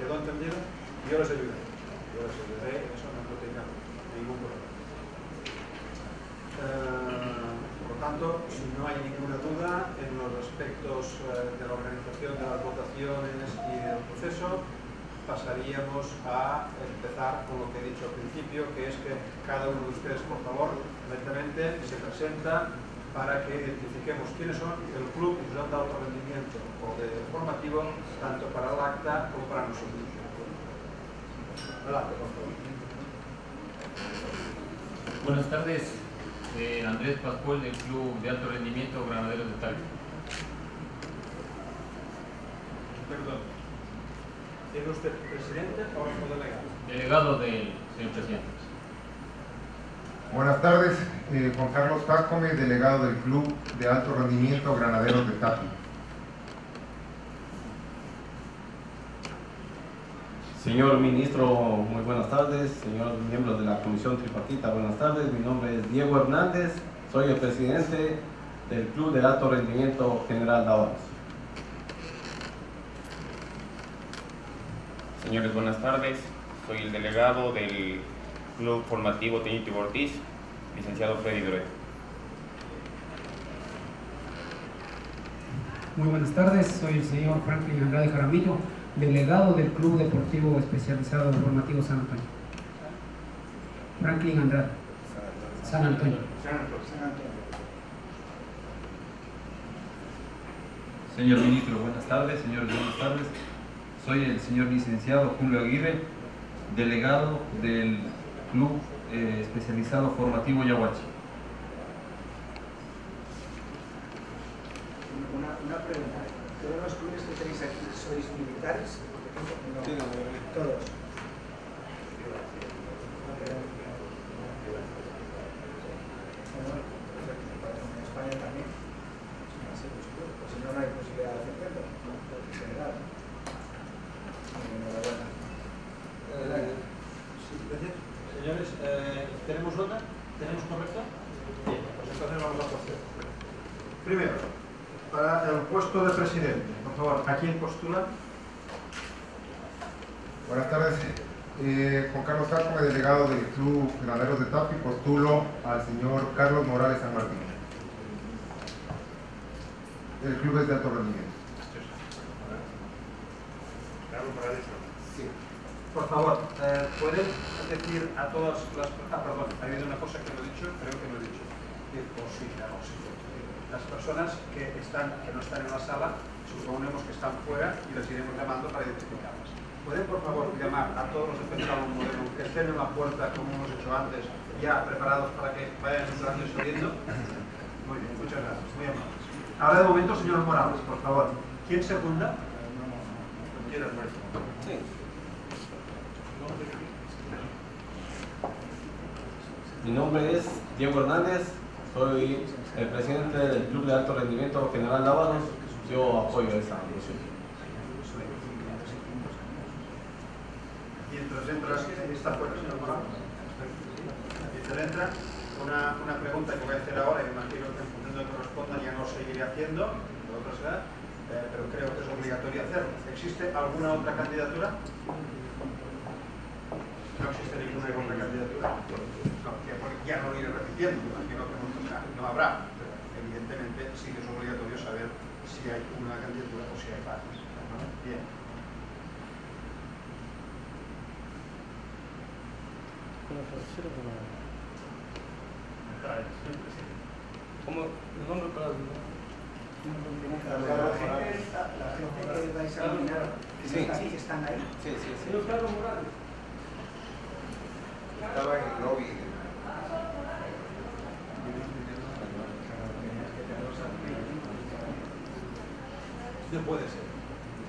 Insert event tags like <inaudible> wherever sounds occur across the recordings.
¿Quedó entendido? Yo les ayudaré. Yo les ayudaré, eso no tenga ningún problema. Eh, por tanto, si no hay ninguna duda en los aspectos eh, de la organización de las votaciones y del proceso, pasaríamos a empezar con lo que he dicho al principio, que es que cada uno de ustedes, por favor, lentamente se presenta para que identifiquemos quiénes son el club que nos han dado rendimiento o de formativo, tanto para el acta como para nosotros. Adelante, por favor. Buenas tardes, eh, Andrés Pascual del Club de Alto Rendimiento Granaderos de Tal. Perdón. ¿Es usted presidente o delegado? Delegado del señor presidente. Buenas tardes, eh, Juan Carlos Tacome, delegado del Club de Alto Rendimiento Granaderos de Tapi. Señor ministro, muy buenas tardes. Señor miembros de la Comisión Tripartita, buenas tardes. Mi nombre es Diego Hernández, soy el presidente del Club de Alto Rendimiento General Dávalos. Señores, buenas tardes. Soy el delegado del Club Formativo Teñito Ortiz, licenciado Freddy Duret. Muy buenas tardes, soy el señor Franklin Andrade Jaramillo, delegado del Club Deportivo Especializado Formativo San Antonio. Franklin Andrade. San Antonio. Señor ministro, buenas tardes. Señores, buenas tardes. Soy el señor licenciado Julio Aguirre, delegado del Club eh, Especializado Formativo Yaguachi. Una, una pregunta. ¿Todos los clubes que tenéis aquí sois militares? No. Todos. Bueno, perfecto. En España también. Son así los clubes. Pues si no, no hay posibilidad de hacerlo. En general. Enhorabuena. Eh, sí, gracias. Señores, eh, ¿tenemos nota? ¿Tenemos correcto? Bien, pues entonces vamos a proceder. Primero, para el puesto de presidente, por favor, ¿a quién postula? Buenas tardes, eh, Juan Carlos Tacome, delegado del Club Granaderos de Tapi, postulo al señor Carlos Morales San Martín. El club es de alto rendimiento. Sí. Por favor, eh, ¿pueden decir a todas las... Ah, perdón, ha habido una cosa que no he dicho, creo que no he dicho. Sí. Las personas que, están, que no están en la sala, suponemos que están fuera y las iremos llamando para identificarlas. ¿Pueden, por favor, llamar a todos los efectuados modelo que estén en la puerta, como hemos hecho antes, ya preparados para que vayan entrando y saliendo? Muy bien, muchas gracias, muy amables. Ahora de momento, señor Morales, por favor. ¿Quién segunda? ¿Quién Sí. Mi nombre es Diego Hernández, soy el presidente del Club de Alto Rendimiento General Dávalos. Yo apoyo esa moción. Mientras entras, está fuera, señor Morales. Mientras entra, una, una pregunta que voy a hacer ahora, imagino que en función de lo que responda ya no seguiré haciendo, de otra será, eh, pero creo que es obligatorio hacerlo. ¿Existe alguna otra candidatura? No existe ninguna otra candidatura. Ya no lo iré repitiendo, imagino habrá, pero evidentemente sí que es obligatorio saber si hay una candidatura o si hay varias. ¿no? Bien. ¿Cómo? ¿El nombre para La gente, la gente que vais a nominar, que Sí. están ahí, Sí, sí, sí. Estaba en el lobby. No puede ser.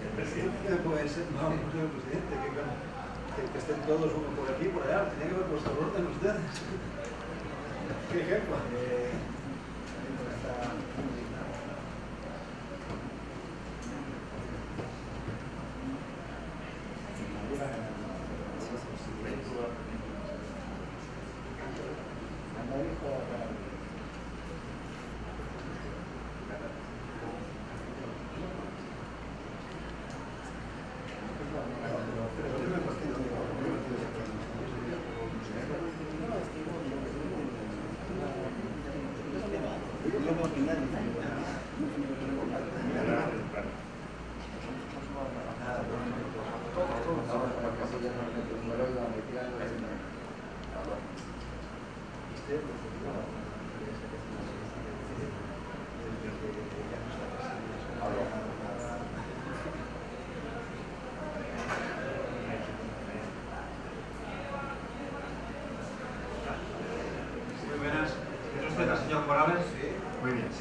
El presidente no puede ser, no, no es el presidente, que, que, que estén todos uno por aquí por allá, tenía que haber puesto el orden ustedes. <laughs> ¿Qué ejemplo? eh,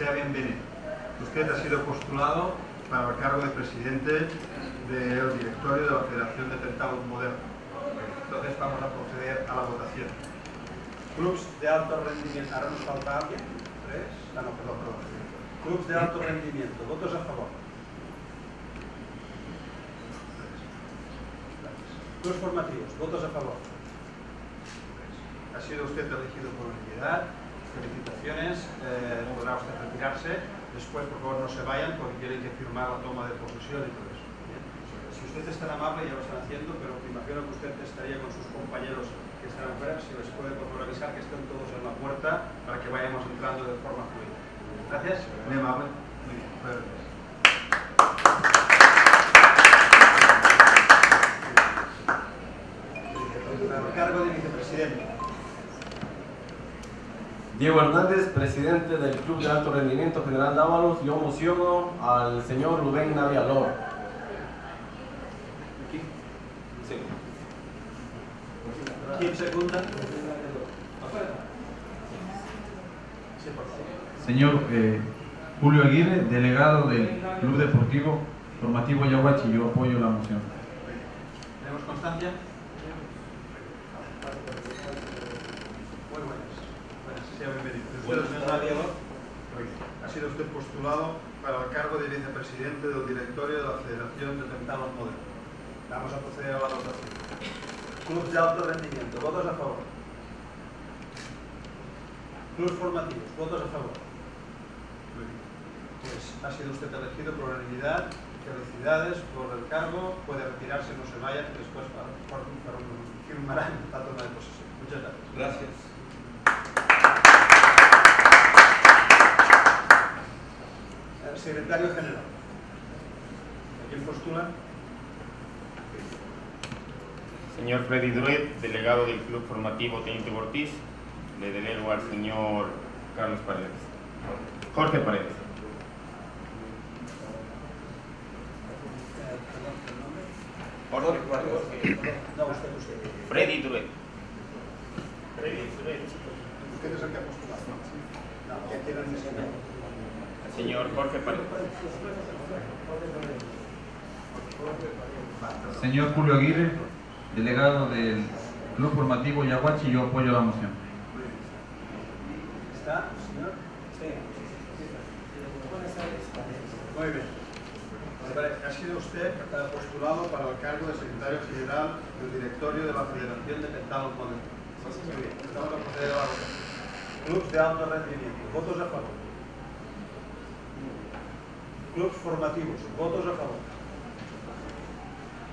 sea bienvenido. Usted ha sido postulado para el cargo de presidente del directorio de la Federación de Pentágono Moderno. Entonces vamos a proceder a la votación. Clubs de alto rendimiento. ¿Ahora nos falta alguien? ¿Tres? Ah, no, perdón, perdón. Clubs de alto rendimiento. ¿Votos a favor? Clubs formativos. ¿Votos a favor? Ha sido usted elegido por unanimidad. Felicitaciones. Eh, podrá usted retirarse. Después, por favor, no se vayan porque tienen que firmar la toma de posesión y todo eso. ¿bien? Si usted es tan amable, ya lo están haciendo, pero me imagino que usted estaría con sus compañeros que están afuera. Si les puede, por favor, avisar que estén todos en la puerta para que vayamos entrando de forma fluida. Gracias. Muy amable. Muy bien. Gracias. Cargo de vicepresidente. Diego Hernández, presidente del Club de Alto Rendimiento General Dávalos, yo mociono al señor Rubén Navia Lor. Sí. ¿Quién favor. Señor eh, Julio Aguirre, delegado del Club Deportivo Formativo Yaguachi, yo apoyo la moción. ¿Tenemos constancia? Muy buenas. Buenas, sea bienvenido. Usted, bien. Ha sido usted postulado para el cargo de vicepresidente del directorio de la Federación de Pentanos Modernos. Vamos a proceder a la votación. Club de alto rendimiento, ¿votos a favor? Clubs formativos, ¿votos a favor? Pues ha sido usted elegido por unanimidad. Felicidades por el cargo. Puede retirarse, no se vaya, después para, firmarán la toma de posesión. Muchas gracias. Gracias. El secretario general. ¿A quién postula? Señor Freddy Duret, delegado del Club Formativo Teniente Ortiz, le delego al señor Carlos Paredes. Jorge Paredes. Jorge No, usted, usted. Freddy Duret. Usted es el que ha postulado. No, ¿quién tiene el mismo? El señor Jorge Paredes. Señor Julio Aguirre, delegado del Club Formativo Yaguachi, yo apoyo la moción. ¿Está, señor? Muy bien. Ha sido usted postulado para el cargo de secretario general del directorio de la Federación de Pentágono Moderno. Muy bien, estamos a proceder a la votación. Clubs de alto rendimiento, votos a favor. Clubs formativos, votos a favor.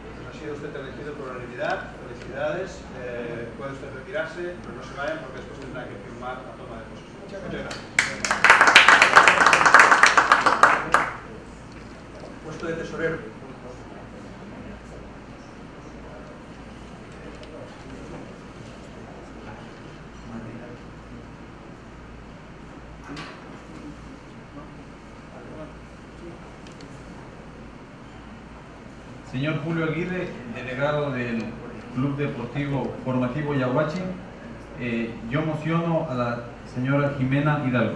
Pues ha sido usted elegido por unanimidad. Felicidades. Eh, puede usted retirarse, pero no se vayan porque después tendrá que firmar la toma de posesión. Muchas gracias. Puesto de tesorero. Señor Julio Aguirre, delegado del Club Deportivo Formativo Yaguachi, eh, yo mociono a la señora Jimena Hidalgo.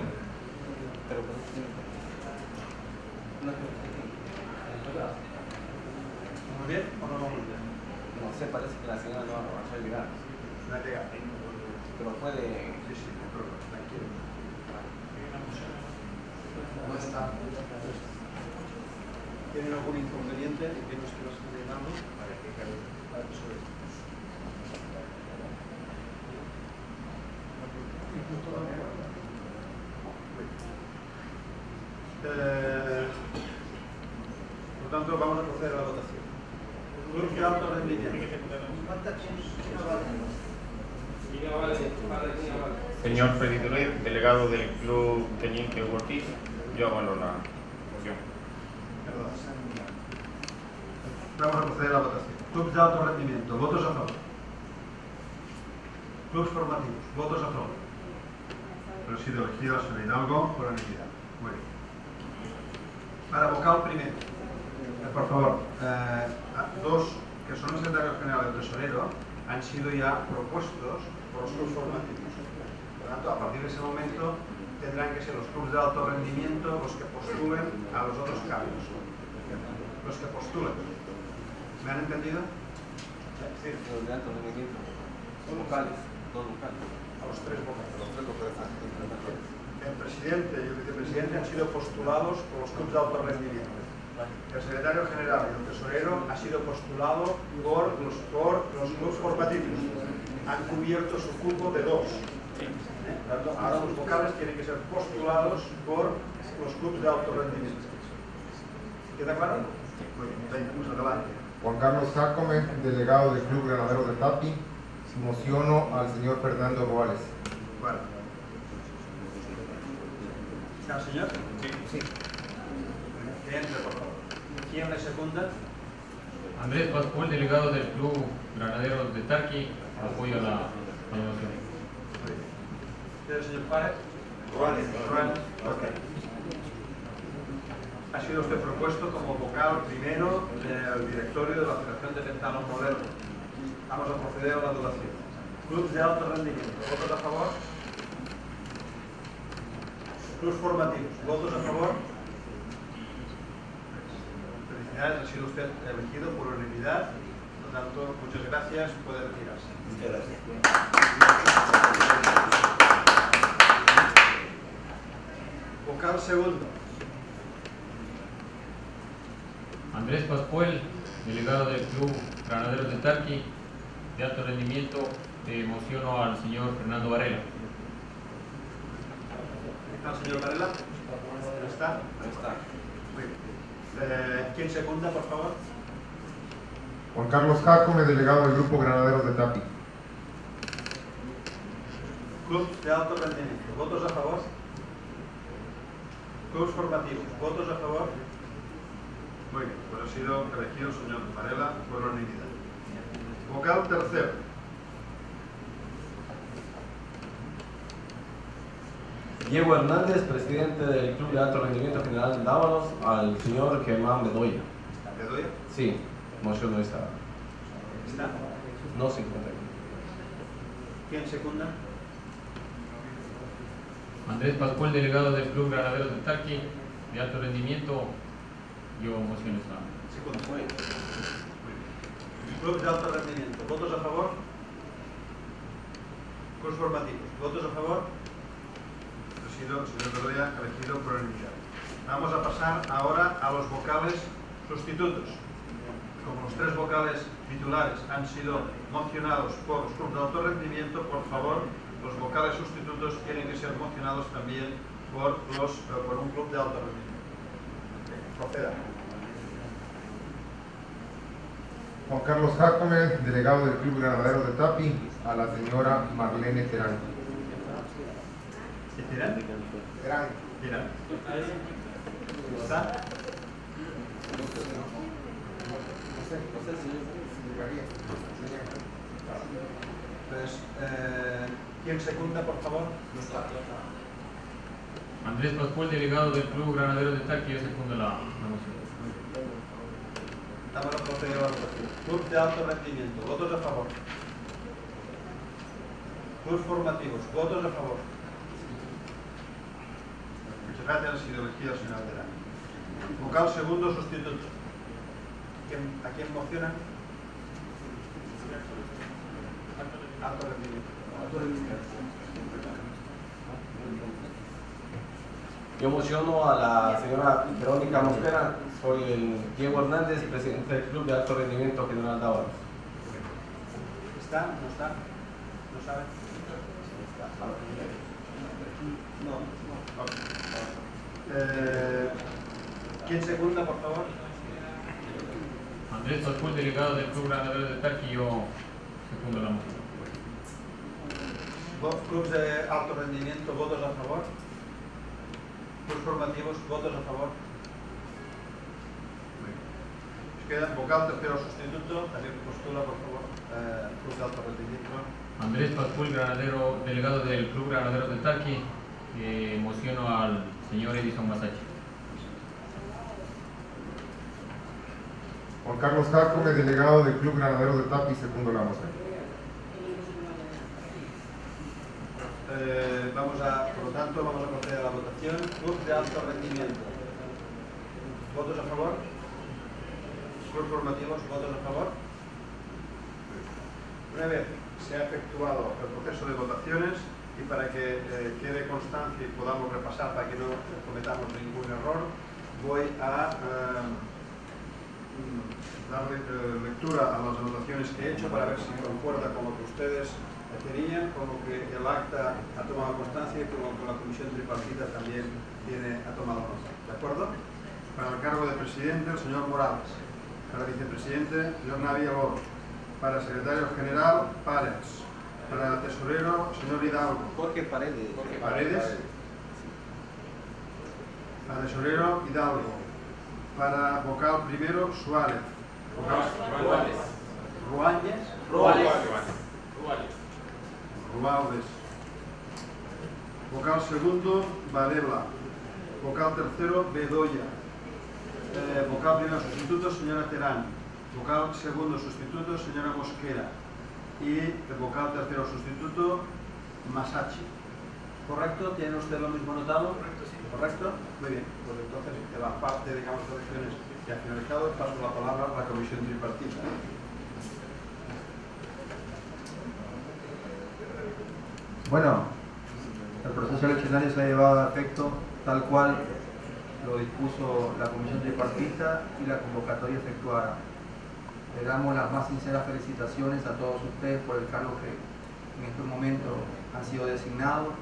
¿Vamos bien o no vamos bien? No sé, parece que la señora no va a llegar, pero puede... Sí, sí, no tranquilo. ¿Tienen algún inconveniente en que no esté la señora Hidalgo? Vale, sobre esto. Eh, por tanto, vamos a proceder a la votación. De alto rendimiento. Señor Freddy Duret, delegado del Club Teniente Ortiz, yo moción. Vamos a proceder a la votación. Clubs de alto rendimiento, votos a favor. Clubs formativos, votos a favor. Pero ha sido elegido el señor Hidalgo por unanimidad. Muy bien. Para vocal primero, eh, por favor, eh, dos que son el secretario general y el tesorero han sido ya propuestos por los clubes formativos. Por lo tanto, a partir de ese momento tendrán que ser los clubes de alto rendimiento los que postulen a los otros cargos. Los que postulen. ¿Me han entendido? Sí, los de alto rendimiento. Son locales, dos locales. A los tres vocales. Los tres locales. El presidente y el vicepresidente han sido postulados por los clubes de alto rendimiento. El secretario general y el tesorero ha sido postulado por los, por los clubes formativos. Han cubierto su cupo de dos. Vocales tienen que ser postulados por los clubes de alto rendimiento. ¿Queda claro? Pues. Juan Carlos Jácome, delegado del Club Granaderos de Tapi. Mociono al señor Fernando Roales. Bueno. ¿Está el señor? Sí. Que entre, por favor. ¿Quién le secunda? Andrés Pascual, delegado del Club Granaderos de Tarqui, apoyo a la, a la moción. ¿Usted, el señor. Ha sido usted propuesto como vocal primero del directorio de la Federación de Ventanos Modernos. Vamos a proceder a la donación. Clubs de alto rendimiento. ¿Votos a favor? Clubs formativos. ¿Votos a favor? Felicidades, ha sido usted elegido por unanimidad. Por lo tanto, muchas gracias. Puede retirarse. Muchas gracias. Vocal segundo. Andrés Pascual, delegado del Club Granaderos de Tarqui, de alto rendimiento, eh, mociono al señor Fernando Varela. ¿Está el señor Varela? ¿No está? Ahí está. Muy bien. Eh, ¿Quién secunda, por favor? Juan Carlos Jácome, delegado del Grupo Granaderos de Tapi. Club de alto rendimiento. ¿Votos a favor? Clubs formativos. ¿Votos a favor? Muy bien, pues ha sido elegido el señor Varela por unanimidad. Vocal tercero. Diego Hernández, presidente del Club de Alto Rendimiento General de Dávalos, al señor Germán Bedoya. ¿Le doy? Sí, moción no está. ¿Está? No se encuentra. ¿Quién secunda? Andrés Pascual, delegado del Club Granaderos de Tarqui, de alto rendimiento, yo mociono esta. Secunda. Muy bien. Club de alto rendimiento. ¿Votos a favor? Clubs formativos. ¿Votos a favor? Ha sido el señor Bedoya elegido por unanimidad. Vamos a pasar ahora a los vocales sustitutos. Como los tres vocales titulares han sido mocionados por los clubes de alto rendimiento, por favor, los vocales sustitutos tienen que ser mocionados también por, los, eh, por un club de alto rendimiento. Proceda. Juan Carlos Jácome, delegado del Club Granaderos de Tapi. A la señora Marlene Terán. ¿Qué tiran? Terán. Tiran. ¿Está? Pues, eh, ¿quién secunda, por favor? Andrés Pascual, delegado del Club Granaderos de Tarqui, yo secundo la, la moción. Dame la procedura de la votación. Club de alto rendimiento. ¿Votos a favor? Clubs formativos. ¿Votos a favor? Muchas gracias. Ha sido elegido el señor. Vocal segundo sustituto. ¿Quién- ¿A quién mociona? Alto rendimiento. Yo mociono a la señora Verónica Mosquera, soy el Diego Hernández, presidente del Club de Alto Rendimiento General Dávalos. ¿Está? ¿No está? ¿No sabe? No. Eh, ¿Quién segunda, por favor? Andrés Pascual, delegado del Club Granaderos de Tarqui, yo secundo la moción. Vo- Clubs de alto rendimiento, ¿votos a favor? Clubs formativos, ¿votos a favor? Es queda vocal tercero sustituto, también postula, por favor, eh, Club de Alto Rendimiento. Andrés Pascual, granadero, delegado del Club Granaderos de Tarqui, eh, mociono al señor Edison Masachi. Juan Carlos Jacome, delegado del Club Granaderos de Tapi, segundo la moción. Eh, vamos a, por lo tanto, vamos a proceder a la votación. Club de Alto Rendimiento. ¿Votos a favor? Club formativos, ¿votos a favor? Una vez se ha efectuado el proceso de votaciones y para que eh, quede constancia y podamos repasar para que no cometamos ningún error, voy a eh, dar eh, lectura a las anotaciones que he hecho para ver si concuerda con lo que ustedes tenían, con lo que el acta ha tomado constancia y con lo que la comisión tripartita también tiene, ha tomado nota. ¿De acuerdo? Para el cargo de presidente, el señor Morales. Para vicepresidente, señor Navia Loro. Para secretario general, Párez. Para tesorero, señor Hidalgo. Jorge Paredes. Paredes. Para tesorero, Hidalgo. Para vocal primero, Suárez. Vocal Ruáñez. Ruales. Vocal segundo, Varela. Vocal tercero, Bedoya. Eh, vocal primero sustituto, señora Terán. Vocal segundo sustituto, señora Mosquera. Y el vocal tercero sustituto, Masachi. ¿Correcto? ¿Tiene usted lo mismo notado? Correcto, sí. ¿Correcto? Muy bien. Pues entonces, de la parte, digamos, de elecciones que ha finalizado, paso la palabra a la comisión tripartita. Bueno, el proceso eleccionario se ha llevado a efecto tal cual lo dispuso la comisión tripartita y la convocatoria efectuada. Le damos las más sinceras felicitaciones a todos ustedes por el cargo que en este momento han sido designados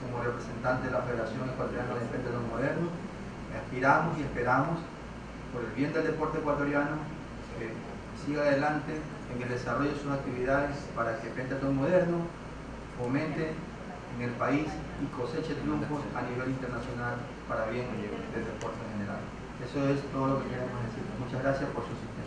como representantes de la Federación Ecuatoriana de Péndulos Modernos. Aspiramos y esperamos, por el bien del deporte ecuatoriano, que siga adelante en el desarrollo de sus actividades para que Pentatón Moderno fomente en el país y coseche triunfos a nivel internacional para bien del deporte en general. Eso es todo lo que queremos decir. Muchas gracias por su asistencia.